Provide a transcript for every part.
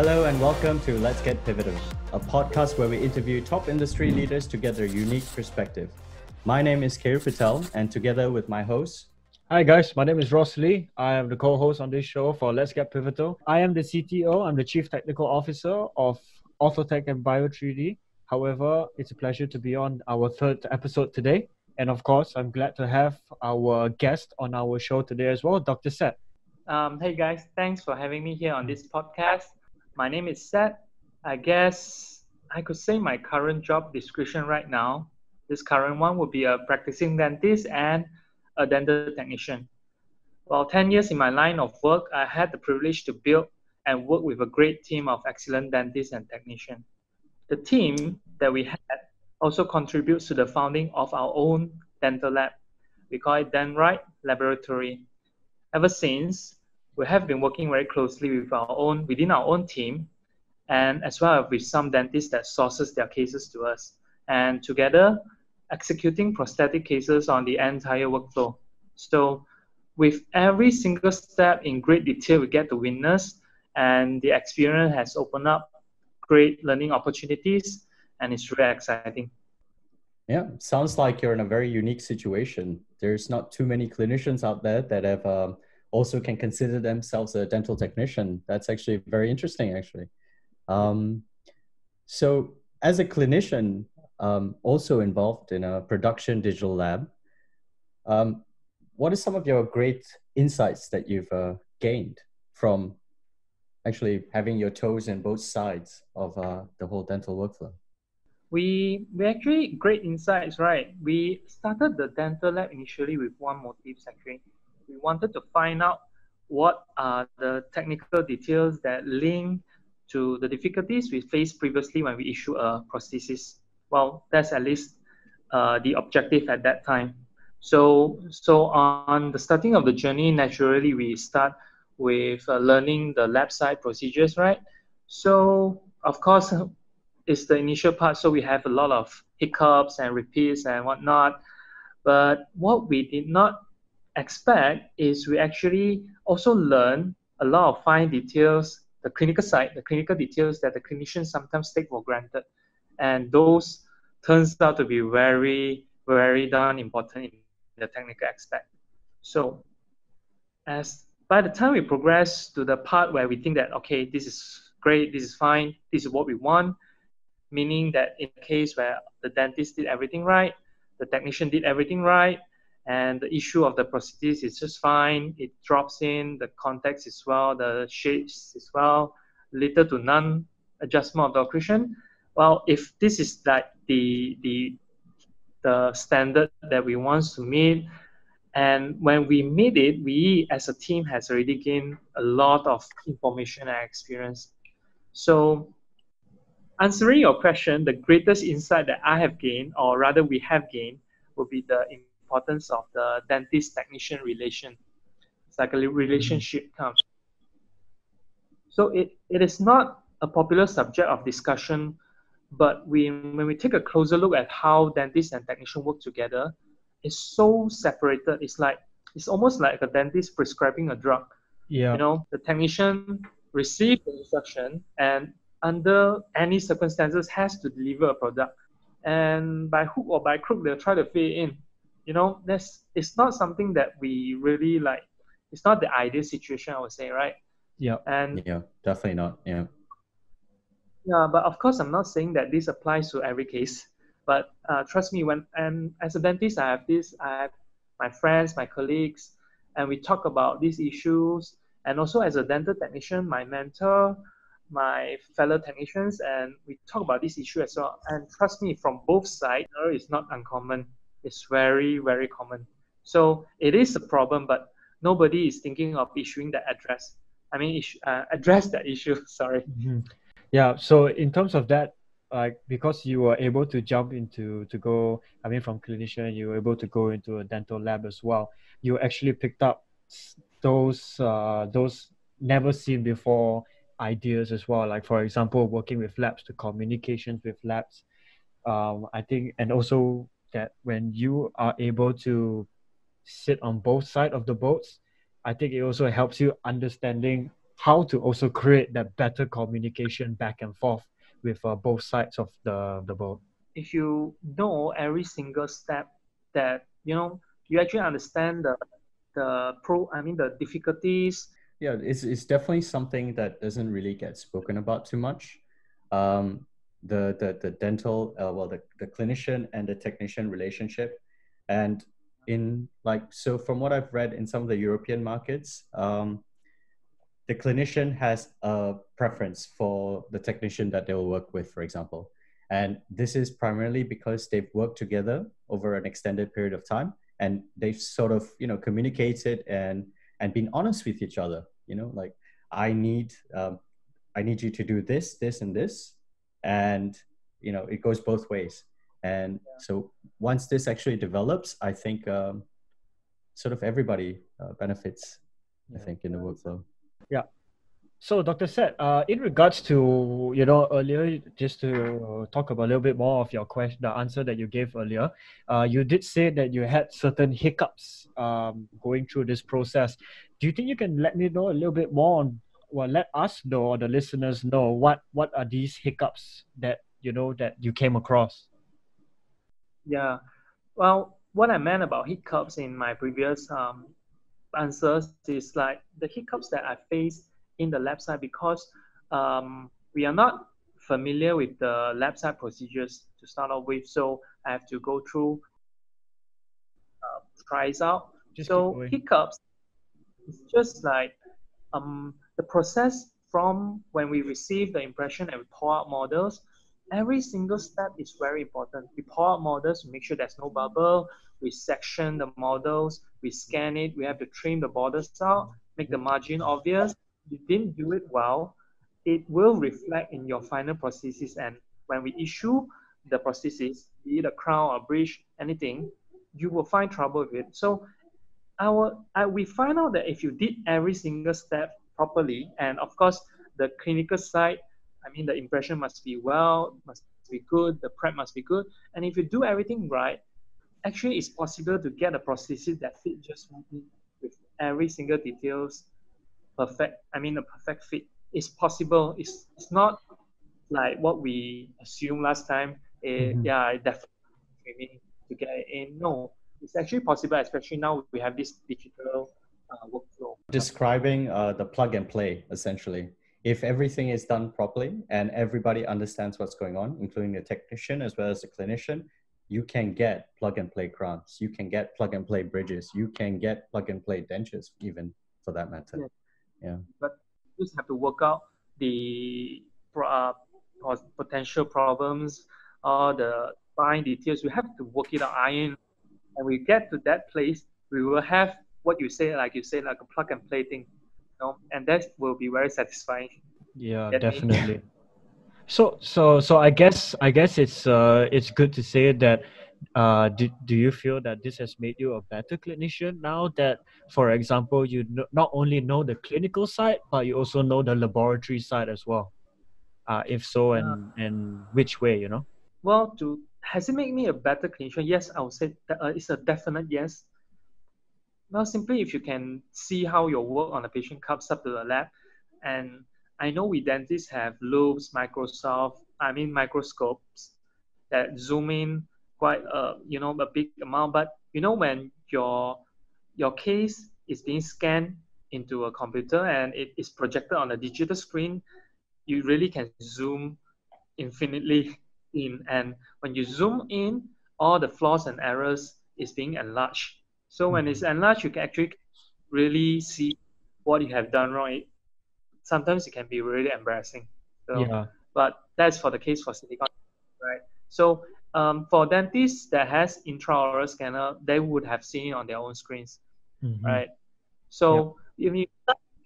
Hello and welcome to Let's Get Pivotal, a podcast where we interview top industry leaders to get their unique perspective. My name is Kair Patel, and together with my host, Hi guys, my name is Ross Lee. I am the co-host on this show for Let's Get Pivotal. I am the CTO. I'm the Chief Technical Officer of Orthotech and Bio3D. However, it's a pleasure to be on our third episode today. And of course, I'm glad to have our guest on our show today as well, Dr. Sett. Um, hey guys, thanks for having me here on this podcast. My name is Sett. I guess I could say my current job description right now. This current one would be a practicing dentist and a dental technician. Well, 10 years in my line of work, I had the privilege to build and work with a great team of excellent dentists and technicians. The team that we had also contributes to the founding of our own dental lab. We call it DentRyt Laboratory. Ever since, we have been working very closely with our own within our own team and as well as with some dentists that sources their cases to us. And together, executing prosthetic cases on the entire workflow. So with every single step in great detail, we get to witness and the experience has opened up great learning opportunities and it's really exciting. Yeah, sounds like you're in a very unique situation. There's not too many clinicians out there that have um, also can consider themselves a dental technician. That's actually very interesting, actually. Um, so, as a clinician, um, also involved in a production digital lab, um, what are some of your great insights that you've uh, gained from actually having your toes in both sides of uh, the whole dental workflow? We we actually great insights, right? We started the dental lab initially with one motive, actually we wanted to find out what are the technical details that link to the difficulties we faced previously when we issue a prosthesis. Well, that's at least uh, the objective at that time. So, so on the starting of the journey, naturally we start with uh, learning the lab side procedures, right? So, of course, it's the initial part. So we have a lot of hiccups and repeats and whatnot. But what we did not expect is we actually also learn a lot of fine details, the clinical side, the clinical details that the clinicians sometimes take for granted. And those turns out to be very, very darn important in the technical aspect. So as by the time we progress to the part where we think that, okay, this is great, this is fine, this is what we want, meaning that in case where the dentist did everything right, the technician did everything right, and the issue of the prosthesis is just fine. It drops in, the context is well, the shapes is well, little to none adjustment of the occlusion. Well, if this is like the the the standard that we want to meet, and when we meet it, we as a team has already gained a lot of information and experience. So answering your question, the greatest insight that I have gained, or rather we have gained, will be the importance of the dentist technician relation. It's like a relationship kind So it, it is not a popular subject of discussion, but we, when we take a closer look at how dentist and technician work together, it's so separated. It's like it's almost like a dentist prescribing a drug. Yeah. You know, the technician receives the instruction and under any circumstances has to deliver a product. And by hook or by crook, they'll try to fit in you know that's it's not something that we really like it's not the ideal situation i would say right? Yeah. And yeah definitely not yeah. Yeah but of course i'm not saying that this applies to every case but uh, trust me when and as a dentist i have this i have my friends my colleagues and we talk about these issues. And also as a dental technician my mentor my fellow technicians and we talk about this issue as well. And trust me from both sides it's not uncommon is very, very common. So it is a problem, but nobody is thinking of issuing that address. I mean, uh, address that issue. Sorry. Mm-hmm. Yeah. So in terms of that, like because you were able to jump into to go, I mean, from clinician, you were able to go into a dental lab as well. You actually picked up those uh, those never seen before ideas as well. Like for example, working with labs, the communications with labs. Um, I think, and also that when you are able to sit on both sides of the boats, I think it also helps you understanding how to also create that better communication back and forth with uh, both sides of the the boat. If you know every single step that you know, you actually understand the the pro. I mean the difficulties. Yeah, it's it's definitely something that doesn't really get spoken about too much. Um, the the the dental uh, well the, the clinician and the technician relationship. And in like so from what i've read in some of the european markets um, the clinician has a preference for the technician that they will work with for example. And this is primarily because they've worked together over an extended period of time and they've sort of you know communicated and and been honest with each other. You know like i need um, i need you to do this this and this and you know it goes both ways. And so once this actually develops i think um, sort of everybody uh, benefits i think in the workflow. Yeah. So dr Sett, uh, in regards to you know earlier just to talk about a little bit more of your question the answer that you gave earlier uh, you did say that you had certain hiccups um, going through this process. Do you think you can let me know a little bit more on well let us know or the listeners know what what are these hiccups that you know that you came across. Yeah. Well what i meant about hiccups in my previous um, answers is like the hiccups that i faced in the lab side because um, we are not familiar with the lab side procedures to start off with. So i have to go through uh, tries out. Just so hiccups it's just like um, the process from when we receive the impression and we pour out models, every single step is very important. We pour out models, make sure there's no bubble, we section the models, we scan it, we have to trim the borders out, make the margin obvious. You didn't do it well, it will reflect in your final prosthesis. And when we issue the prosthesis, be it a crown or bridge, anything, you will find trouble with it. So our, I, we find out that if you did every single step properly. And of course, the clinical side, I mean, the impression must be well, must be good, the prep must be good. And if you do everything right, actually it's possible to get a prosthesis that fit just with every single details perfect. I mean, a perfect fit. It's possible. It's, it's not like what we assumed last time. It, eh, mm-hmm. Yeah, definitely to get it in. No, it's actually possible, especially now we have this digital workflow. Describing uh, the plug and play essentially. If everything is done properly and everybody understands what's going on, including the technician as well as the clinician, you can get plug and play crowns. You can get plug and play bridges. You can get plug and play dentures, even for that matter. Yeah. yeah. But you just have to work out the uh, potential problems or the fine details. We have to work it out, iron. And we get to that place, we will have what you say, like you say, like a plug and play thing, you know, and that will be very satisfying. Yeah, definitely. So, so, so I guess, I guess it's uh, it's good to say that. Uh, do, do you feel that this has made you a better clinician now that, for example, you not only know the clinical side, but you also know the laboratory side as well? Uh, if so, and and which way, you know? Well, to has it made me a better clinician? Yes, I would say that, uh, it's a definite yes. Well, simply if you can see how your work on a patient comes up to the lab, and I know we dentists have loupes, Microsoft, I mean microscopes that zoom in quite a you know a big amount. But you know when your your case is being scanned into a computer and it is projected on a digital screen, you really can zoom infinitely in. And when you zoom in, all the flaws and errors is being enlarged. So when it's enlarged, you can actually really see what you have done wrong. sometimes it can be really embarrassing. So, yeah. But that's for the case for silicone, right? So um, for dentists that has intraoral scanner, they would have seen it on their own screens, mm-hmm. right? So yeah. if you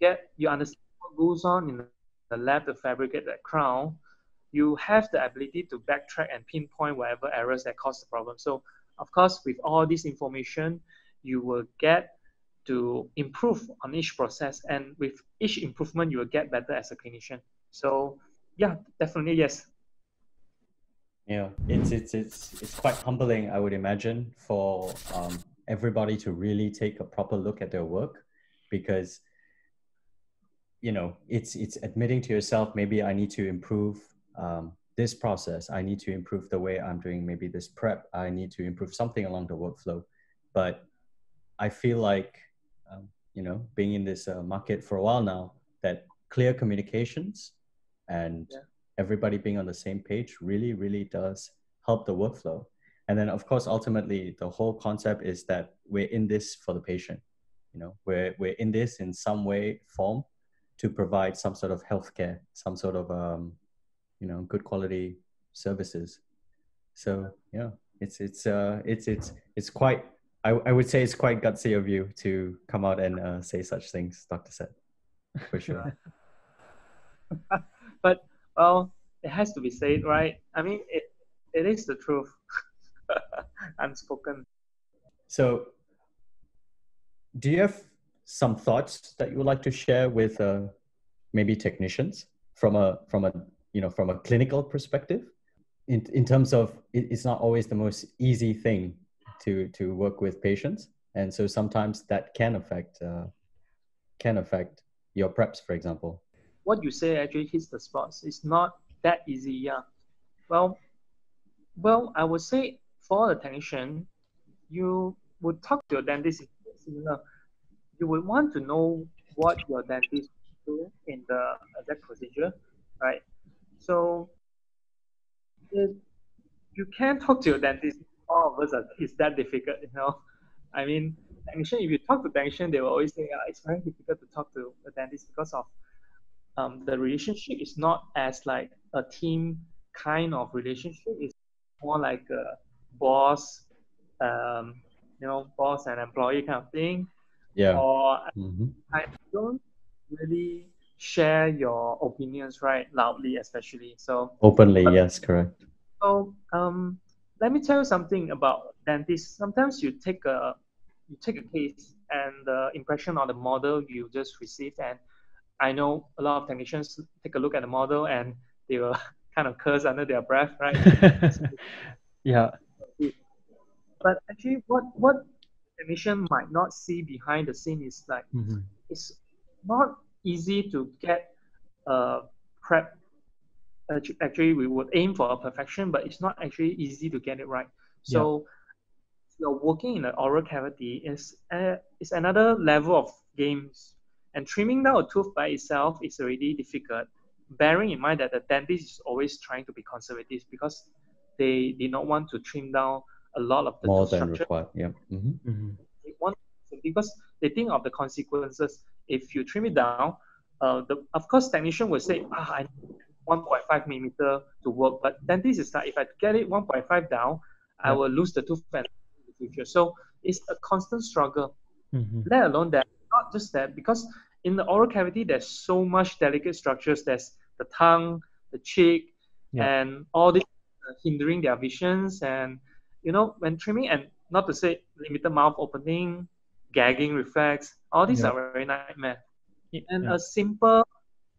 get you understand what goes on in the lab to fabricate that crown, you have the ability to backtrack and pinpoint whatever errors that cause the problem. So of course, with all this information, you will get to improve on each process and with each improvement you will get better as a clinician so yeah definitely yes yeah it's it's it's, it's quite humbling i would imagine for um, everybody to really take a proper look at their work because you know, it's it's admitting to yourself maybe I need to improve um, this process. I need to improve the way I'm doing maybe this prep. I need to improve something along the workflow. But I feel like um, you know, being in this uh, market for a while now, that clear communications and yeah. everybody being on the same page really, really does help the workflow. And then, of course, ultimately, the whole concept is that we're in this for the patient. You know, we're we're in this in some way, form, to provide some sort of healthcare, some sort of um, you know, good quality services. So yeah, it's it's uh it's it's it's quite I, I would say it's quite gutsy of you to come out and uh, say such things, Dr. Sett, for sure. but well, it has to be said, right? I mean, it, it is the truth, unspoken. So, do you have some thoughts that you would like to share with uh, maybe technicians from a from a you know from a clinical perspective? In in terms of it, it's not always the most easy thing to to work with patients, and so sometimes that can affect uh, can affect your preps, for example. What you say actually hits the spots. It's not that easy, yeah. Well, well, I would say for the technician, you would talk to your dentist. You would want to know what your dentist do in the exact procedure, right? So you can talk to your dentist all of us are, it's that difficult, you know. I mean, technician, if you talk to technician, they will always say, it's very difficult to talk to a dentist because of um, the relationship is not as like a team kind of relationship. It's more like a boss, um, you know, boss and employee kind of thing. Yeah. Or mm-hmm. I don't really share your opinions right loudly, especially. So openly, but, yes, correct. So um, let me tell you something about dentists. Sometimes you take a you take a case and the impression on the model you just received, and I know a lot of technicians take a look at the model and they will kind of curse under their breath, right? yeah. But actually, what what technician might not see behind the scene is like mm-hmm. it's not easy to get a prep actually we would aim for a perfection, but it's not actually easy to get it right. So yeah. you're working in the oral cavity is uh, is another level of games. And trimming down a tooth by itself is already difficult. Bearing in mind that the dentist is always trying to be conservative because they did not want to trim down a lot of the more than structure. required. Yeah. Mm-hmm. Mm-hmm. They want because they think of the consequences. If you trim it down, uh, the of course technician will say, ah, I 1.5 millimeter to work. But dentist is like, if I get it 1.5 down, I will lose the tooth in the future. So it's a constant struggle. Mm-hmm. Let alone that, not just that, because in the oral cavity, there's so much delicate structures. There's the tongue, the cheek, yeah. and all this uh, hindering their visions. And, you know, when trimming, and not to say limited mouth opening, gagging reflex, all these yeah. are very nightmare. And yeah. a simple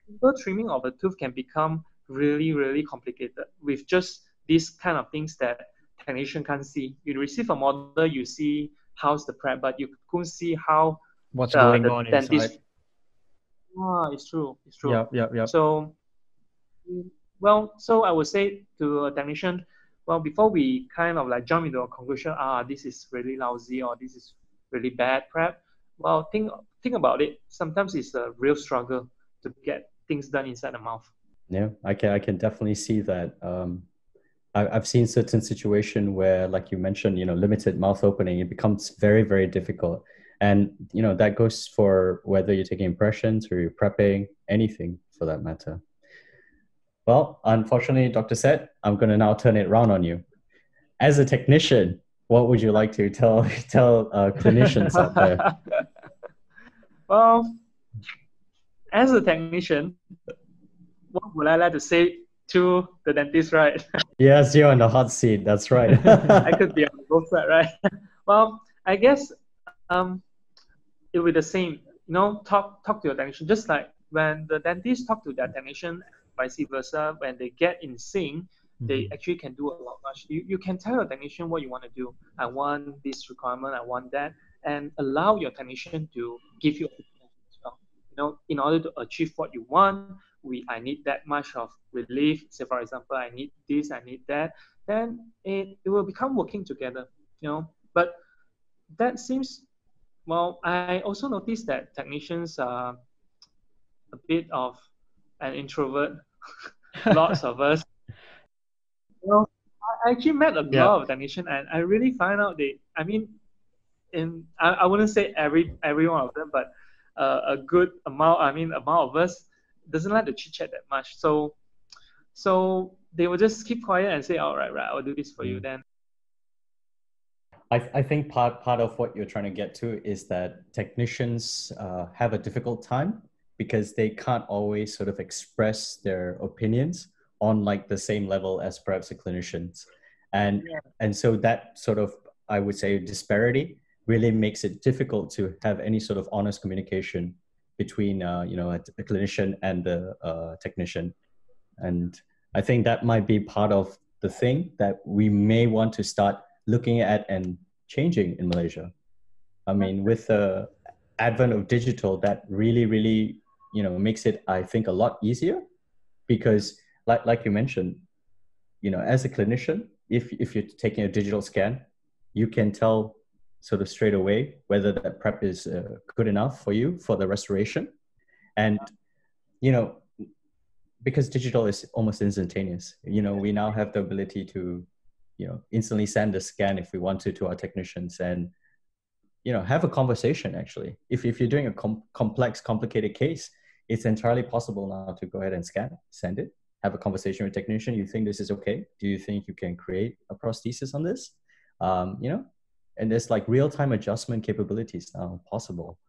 simple trimming of a tooth can become really, really complicated with just these kind of things that technician can't see. You receive a model, you see how's the prep, but you couldn't see how what's uh, going on dentist... inside. Ah, it's true. It's true. Yeah, yeah, yeah. So, well, so I would say to a technician, well, before we kind of like jump into a conclusion, ah, this is really lousy or this is really bad prep. Well, think think about it. Sometimes it's a real struggle to get things done inside the mouth. Yeah, I can I can definitely see that. Um, I, I've seen certain situation where, like you mentioned, you know, limited mouth opening, it becomes very very difficult, and you know that goes for whether you're taking impressions or you're prepping anything for that matter. Well, unfortunately, Dr. Sett, I'm going to now turn it around on you. As a technician, what would you like to tell tell uh, clinicians out there? Well, as a technician, what would I like to say to the dentist, right? yes, you're on the hot seat. That's right. I could be on both sides, right? well, I guess um, it will be the same. You know, talk talk to your technician. Just like when the dentist talk to their technician, vice versa. When they get in sync, mm-hmm. they actually can do a lot much. You you can tell your technician what you want to do. I want this requirement. I want that, and allow your technician to give you you know, in order to achieve what you want, we I need that much of relief. Say for example, I need this, I need that. Then it, it will become working together, you know. But that seems well. I also noticed that technicians are a bit of an introvert. Lots of us. You know, I actually met a yeah. lot of technicians, and I really find out they. I mean, in I, I wouldn't say every every one of them, but uh, a good amount. I mean, amount of us doesn't like to chit chat that much. So, so they will just keep quiet and say, "All right, right, I'll do this for you." Mm. Then, I I think part part of what you're trying to get to is that technicians uh, have a difficult time because they can't always sort of express their opinions on like the same level as perhaps the clinicians and yeah. and so that sort of i would say disparity really makes it difficult to have any sort of honest communication between uh, you know a, a, clinician and the uh, technician. And i think that might be part of the thing that we may want to start looking at and changing in malaysia. I mean with the advent of digital that really really you know makes it i think a lot easier because like like you mentioned you know as a clinician if if you're taking a digital scan you can tell sort of straight away whether that prep is uh, good enough for you for the restoration. And you know because digital is almost instantaneous you know we now have the ability to you know instantly send a scan if we want to to our technicians and you know have a conversation actually. If, if you're doing a com- complex complicated case it's entirely possible now to go ahead and scan send it have a conversation with technician. You think this is okay? Do you think you can create a prosthesis on this? Um, you know and there's like real-time adjustment capabilities now possible.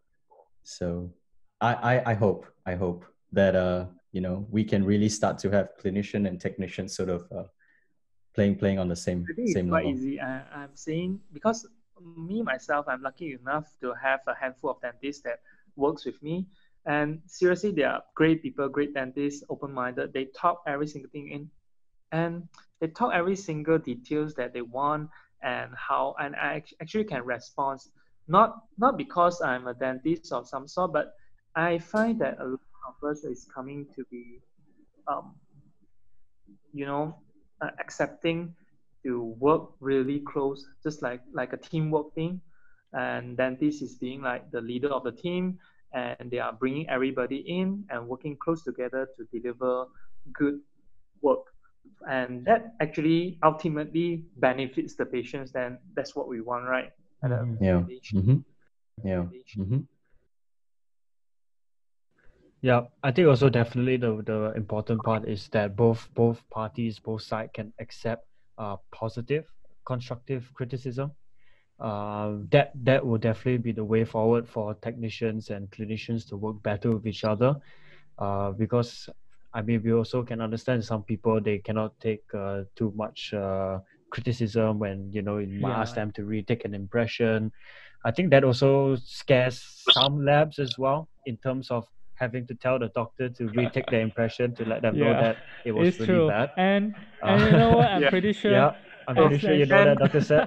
So I, I i hope i hope that uh you know we can really start to have clinician and technician sort of uh, playing playing on the same I think same it's level. quite easy. I, i'm saying because me myself i'm lucky enough to have a handful of dentists that works with me. And seriously, they are great people, great dentists, open-minded. They talk every single thing in, and they talk every single details that they want and how. And I actually can respond, not not because I'm a dentist of some sort, but I find that a lot of us is coming to be, um, you know, uh, accepting to work really close, just like like a teamwork thing. And dentist is being like the leader of the team and they are bringing everybody in and working close together to deliver good work and that actually ultimately benefits the patients then that's what we want right mm-hmm. yeah mm-hmm. yeah mm-hmm. yeah i think also definitely the, the important part is that both both parties both sides can accept uh, positive constructive criticism uh, that that will definitely be the way forward for technicians and clinicians to work better with each other uh, because I mean we also can understand some people they cannot take uh, too much uh, criticism when you know you yeah. ask them to retake an impression I think that also scares some labs as well in terms of having to tell the doctor to retake the impression to let them yeah. know that it was it's really true. bad. And, and you know what? I'm yeah. pretty sure yeah. I'm pretty sure you know that, Doctor Sett.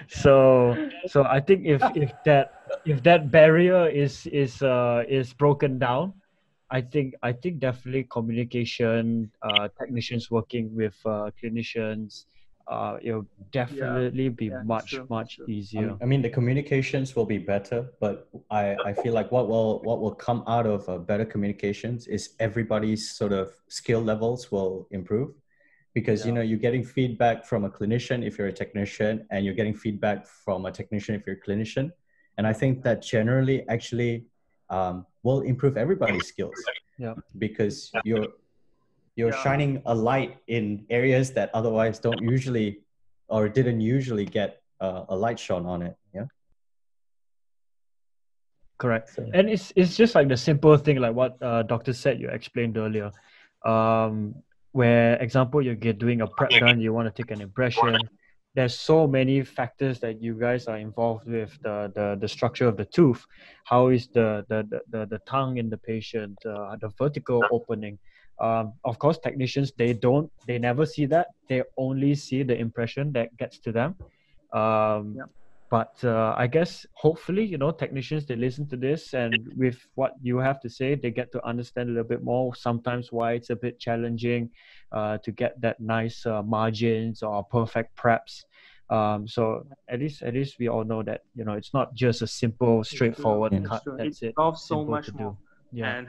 so, so I think if if that if that barrier is is uh, is broken down, I think I think definitely communication, uh, technicians working with uh, clinicians, uh, it'll definitely yeah. be yeah, much true, much true. easier. I mean, the communications will be better, but I I feel like what will what will come out of uh, better communications is everybody's sort of skill levels will improve because yeah. you know you're getting feedback from a clinician if you're a technician and you're getting feedback from a technician if you're a clinician and i think that generally actually um, will improve everybody's skills yeah. because you're you're yeah. shining a light in areas that otherwise don't usually or didn't usually get uh, a light shone on it yeah? Correct. So. and it's it's just like the simple thing like what uh, doctor said you explained earlier. Um, where example you're doing a prep run you want to take an impression there's so many factors that you guys are involved with the the, the structure of the tooth how is the the the, the tongue in the patient uh, the vertical opening um, of course technicians they don't they never see that they only see the impression that gets to them um, yeah. but uh, I guess hopefully, you know, technicians they listen to this and with what you have to say, they get to understand a little bit more. Sometimes why it's a bit challenging uh, to get that nice uh, margins or perfect preps. Um, so at least at least we all know that you know it's not just a simple, straightforward yeah. cut. That's it it. involves so much more. Yeah. And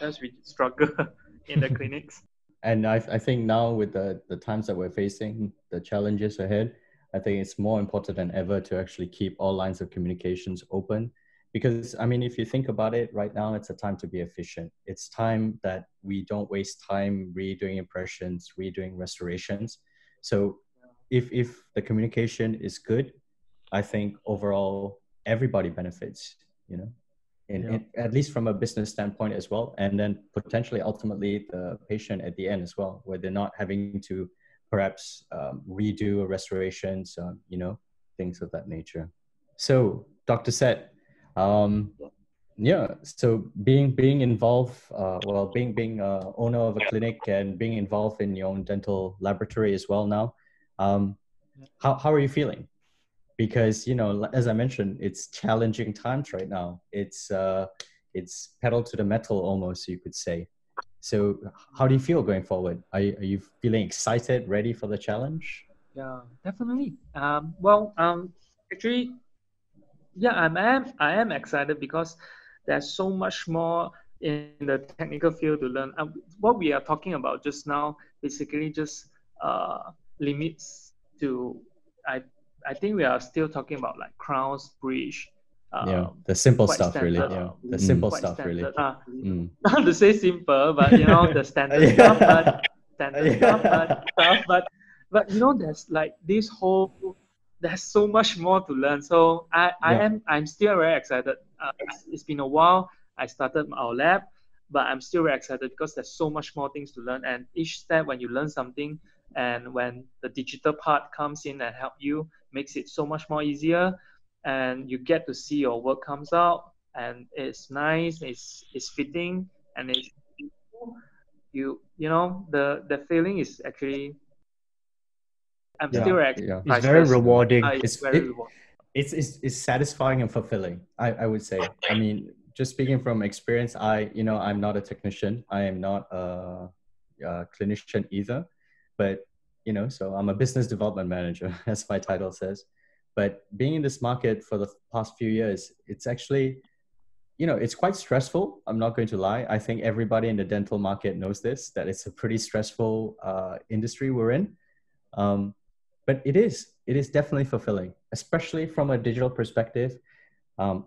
as we struggle in the clinics. And I, I think now with the, the times that we're facing, the challenges ahead, I think it's more important than ever to actually keep all lines of communications open. Because, I mean, if you think about it, right now it's a time to be efficient. It's time that we don't waste time redoing impressions, redoing restorations. So, if, if the communication is good, I think overall everybody benefits, you know, in, yeah. in, at least from a business standpoint as well. And then potentially ultimately the patient at the end as well, where they're not having to perhaps um, redo restorations, um, you know, things of that nature. So, Dr. Sett, um, yeah. So being being involved, uh, well, being being uh, owner of a clinic and being involved in your own dental laboratory as well now. Um, how how are you feeling? Because you know, as I mentioned, it's challenging times right now. It's uh, it's pedal to the metal almost, you could say. So, how do you feel going forward? Are you, are you feeling excited, ready for the challenge? Yeah, definitely. Um, well, um, actually, yeah, I am. I am excited because there's so much more in the technical field to learn. Um, what we are talking about just now basically just uh, limits to. I I think we are still talking about like crowns, bridge, um, yeah, the simple stuff standard, really. Yeah, the simple stuff standard, really. Uh, mm. Not to say simple, but you know the standard yeah. stuff, but standard stuff, but stuff, but but you know there's like this whole there's so much more to learn. So I I yeah. am I'm still very excited. Uh, it's, it's been a while. I started our lab, but I'm still very excited because there's so much more things to learn. And each step, when you learn something, and when the digital part comes in and help you, makes it so much more easier. And you get to see your work comes out and it's nice it's it's fitting and it's you you know the the feeling is actually i'm yeah, still yeah. it's very rewarding. uh, it's, very it, rewarding. it's, it's it's satisfying and fulfilling i i would say. I mean just speaking from experience i you know i'm not a technician. I am not a, a clinician either but you know so i'm a business development manager as my title says but being in this market for the past few years, it's actually, you know, it's quite stressful. I'm not going to lie. I think everybody in the dental market knows this, that it's a pretty stressful uh, industry we're in. Um, but it is, it is definitely fulfilling, especially from a digital perspective. Um,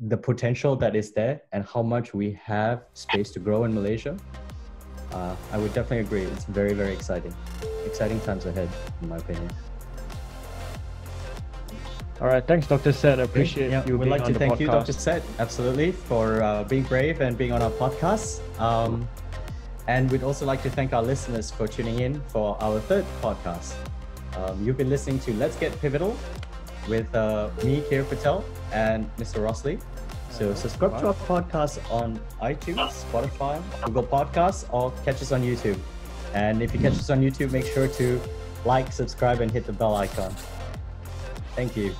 the potential that is there and how much we have space to grow in Malaysia, uh, I would definitely agree. It's very, very exciting. Exciting times ahead, in my opinion. All right, thanks, Dr. Sett. I appreciate yeah, you We'd like to thank podcast. you, Dr. Sett, absolutely, for uh, being brave and being on our podcast. Um, and we'd also like to thank our listeners for tuning in for our third podcast. Um, you've been listening to Let's Get Pivotal with uh, me, Kier Patel, and Mr. Ross Lee. So subscribe to our podcast on iTunes, Spotify, Google Podcasts, or catch us on YouTube. And if you catch us on YouTube, make sure to like, subscribe, and hit the bell icon. Thank you.